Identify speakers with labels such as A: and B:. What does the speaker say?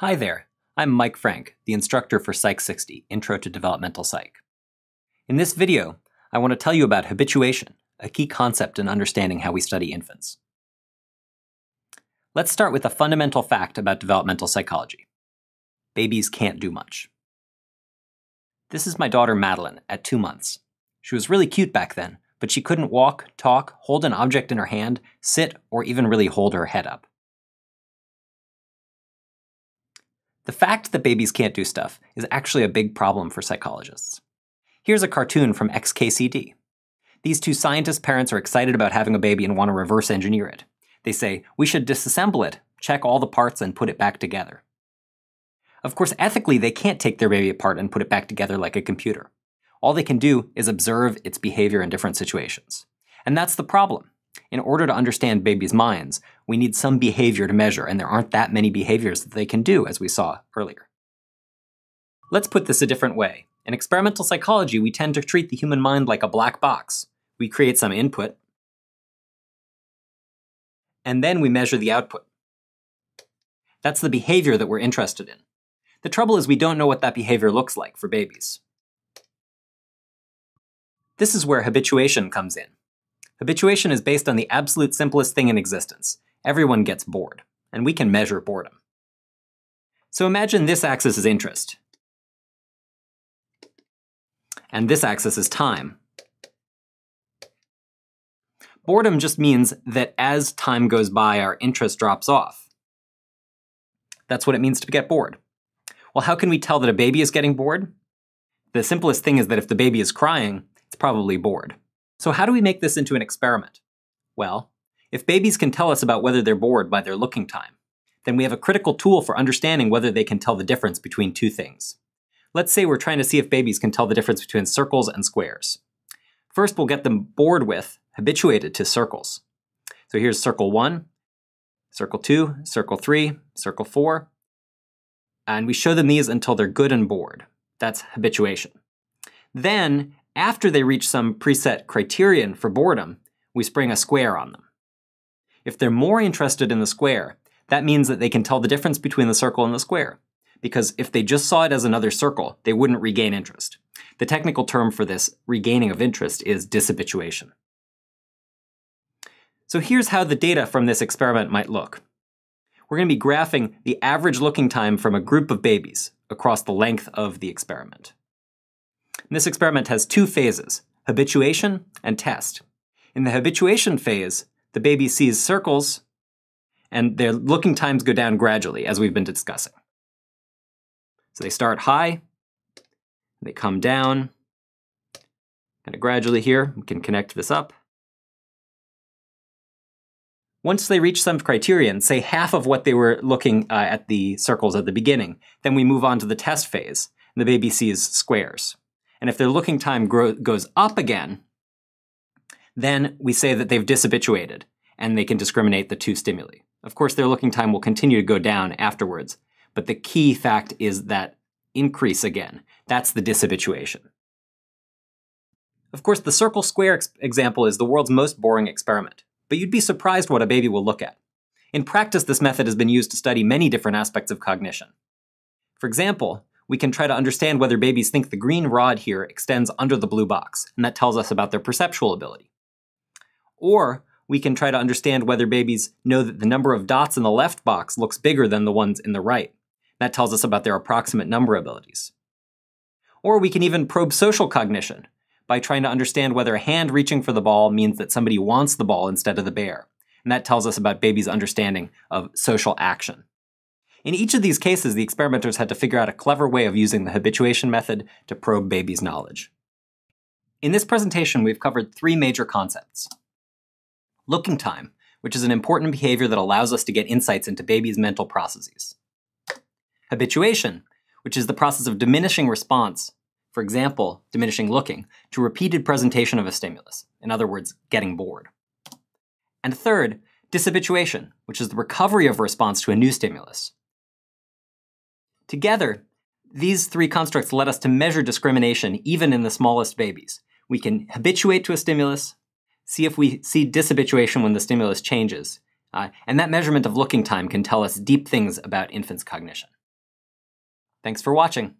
A: Hi there, I'm Mike Frank, the instructor for Psych 60, Intro to Developmental Psych. In this video, I want to tell you about habituation, a key concept in understanding how we study infants. Let's start with a fundamental fact about developmental psychology. Babies can't do much. This is my daughter Madeline at two months. She was really cute back then, but she couldn't walk, talk, hold an object in her hand, sit, or even really hold her head up. The fact that babies can't do stuff is actually a big problem for psychologists. Here's a cartoon from XKCD. These two scientist parents are excited about having a baby and want to reverse engineer it. They say, we should disassemble it, check all the parts, and put it back together. Of course, ethically, they can't take their baby apart and put it back together like a computer. All they can do is observe its behavior in different situations. And that's the problem. In order to understand babies' minds, we need some behavior to measure, and there aren't that many behaviors that they can do, as we saw earlier. Let's put this a different way. In experimental psychology, we tend to treat the human mind like a black box. We create some input, and then we measure the output. That's the behavior that we're interested in. The trouble is we don't know what that behavior looks like for babies. This is where habituation comes in. Habituation is based on the absolute simplest thing in existence. Everyone gets bored, and we can measure boredom. So imagine this axis is interest, and this axis is time. Boredom just means that as time goes by, our interest drops off. That's what it means to get bored. Well, how can we tell that a baby is getting bored? The simplest thing is that if the baby is crying, it's probably bored. So how do we make this into an experiment? Well, if babies can tell us about whether they're bored by their looking time, then we have a critical tool for understanding whether they can tell the difference between two things. Let's say we're trying to see if babies can tell the difference between circles and squares. First, we'll get them bored with, habituated to circles. So here's circle 1, circle 2, circle 3, circle 4, and we show them these until they're good and bored. That's habituation. Then after they reach some preset criterion for boredom, we spring a square on them. If they're more interested in the square, that means that they can tell the difference between the circle and the square. Because if they just saw it as another circle, they wouldn't regain interest. The technical term for this regaining of interest is dishabituation. So here's how the data from this experiment might look. We're going to be graphing the average looking time from a group of babies across the length of the experiment. And this experiment has two phases, habituation and test. In the habituation phase, the baby sees circles and their looking times go down gradually, as we've been discussing. So they start high, they come down, kind of gradually here. We can connect this up. Once they reach some criterion, say half of what they were looking uh, at the circles at the beginning, then we move on to the test phase, and the baby sees squares. And if their looking time grow, goes up again, then we say that they've dishabituated and they can discriminate the two stimuli. Of course, their looking time will continue to go down afterwards, but the key fact is that increase again. That's the dishabituation. Of course, the circle square ex example is the world's most boring experiment, but you'd be surprised what a baby will look at. In practice, this method has been used to study many different aspects of cognition. For example, we can try to understand whether babies think the green rod here extends under the blue box, and that tells us about their perceptual ability. Or we can try to understand whether babies know that the number of dots in the left box looks bigger than the ones in the right. That tells us about their approximate number abilities. Or we can even probe social cognition by trying to understand whether a hand reaching for the ball means that somebody wants the ball instead of the bear. And that tells us about babies' understanding of social action. In each of these cases, the experimenters had to figure out a clever way of using the habituation method to probe babies' knowledge. In this presentation, we've covered three major concepts. Looking time, which is an important behavior that allows us to get insights into babies' mental processes. Habituation, which is the process of diminishing response, for example, diminishing looking, to repeated presentation of a stimulus, in other words, getting bored. And third, dishabituation, which is the recovery of response to a new stimulus, Together, these three constructs let us to measure discrimination even in the smallest babies. We can habituate to a stimulus, see if we see dishabituation when the stimulus changes, uh, and that measurement of looking time can tell us deep things about infants' cognition. Thanks for watching.